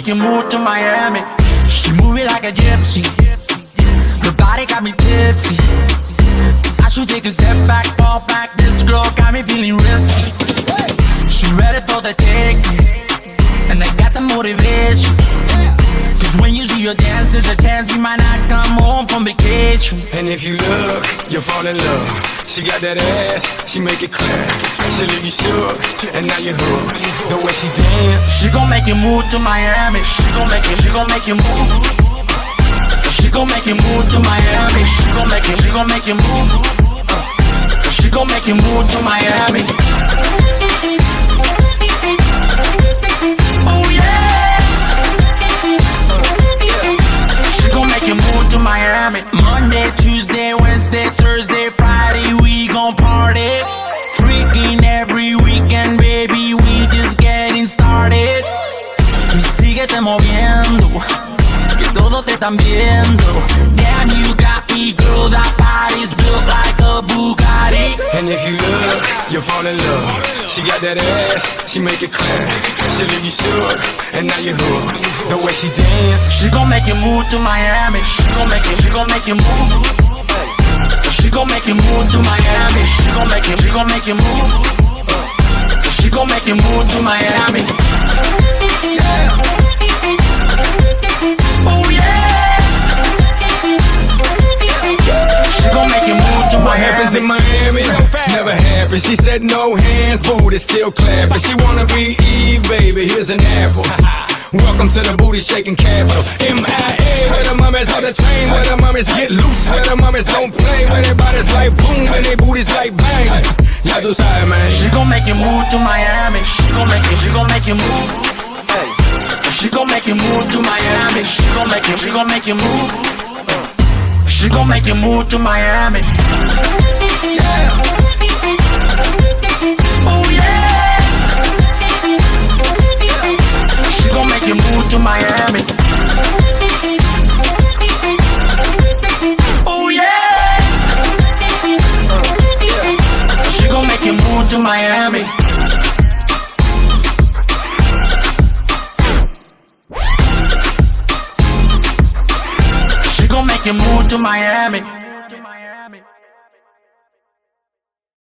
make you move to Miami. She move it like a gypsy. Her body got me tipsy. I should take a step back, fall back. This girl got me feeling risky. She ready for the taking, and I got the motivation. Your dance, there's a chance you might not come home from vacation. And if you look, you'll fall in love. She got that ass, she make it clear. She leave you shook, and now you're hooked. The way she dance, She gon' make you move to Miami. She gon' make you, she gon' make you move. She gon' make you move to Miami. She gon' make you, she gon' make you move. She gon' make you move to Miami. To Monday, Tuesday, Wednesday, Thursday, Friday, we gon' party. Freaking every weekend, baby, we just getting started. Y síguete moviendo, que todos te están viendo. Damn, you you'll fall in love. She got that ass, she make it clear. She leave you shook, and now you hooked. The way she dance, She gon' make you move to Miami. She gon' make you, she gon' make you move. She gon' make you move to Miami. She gon' make you, she gon' make you move. She gon' make you move to Miami. Never. She said no hands, booty still clapping. She wanna be Eve, baby. Here's an apple. Welcome to the booty shaking capital. MIA, where the mummies on the train, where the mummies get loose, where the mummies don't play, where their bodies like boom, and their booties like bang. Y'all do side, man. She gon' make you move to Miami. She gon' make you, she gon' make you move. She gon' make you move to Miami. She gon' make you, she gon' make you move. She gon' make you move to Miami. Oh to Miami. She gon' make you move to Miami.